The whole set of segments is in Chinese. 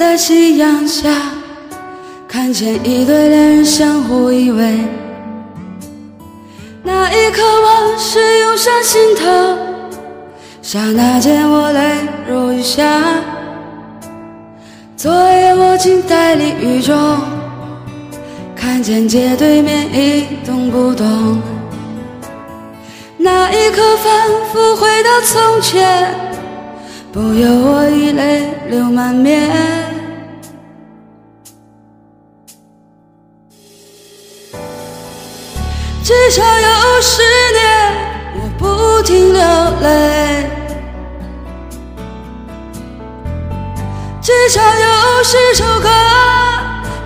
在夕阳下，看见一对恋人相互依偎。那一刻，往事涌上心头，刹那间我泪如雨下。昨夜我静待沥雨中，看见街对面一动不动。那一刻，仿佛回到从前，不由我已泪流满面。至少有十年，我不停流泪。至少有十首歌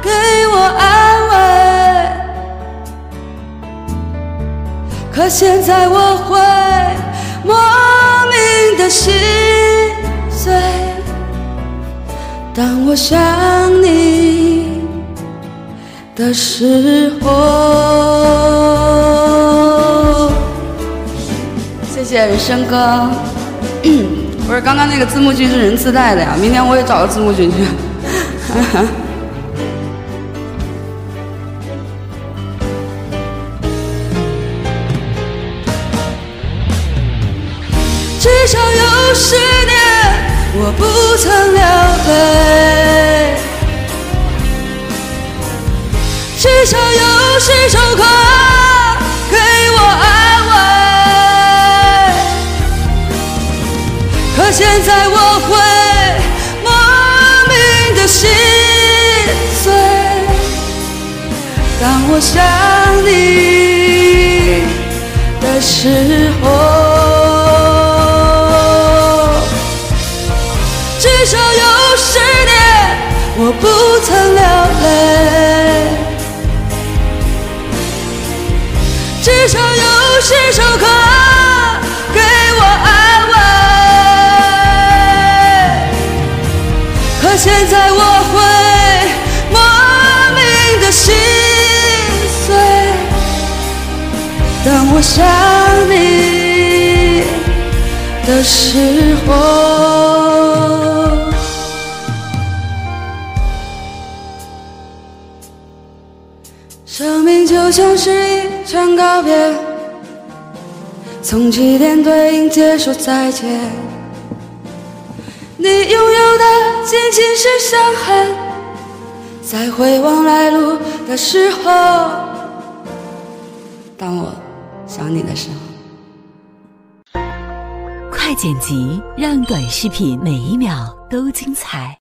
给我安慰，可现在我会莫名的心碎。当我想你的时候，谢谢人生哥。不是，刚刚那个字幕君是人自带的呀，明天我也找个字幕君去。至少有十年，我不曾流泪。至少有十首歌现在我会莫名的心碎。当我想你的时候。至少有十年，我不曾流泪。至少有十首歌现在我会莫名的心碎。当我想你的时候。生命就像是一场告别，从起点对应结束再见。你拥有仅仅是伤痕，在回望来路的时候，当我想你的时候。快剪辑，让短视频每一秒都精彩。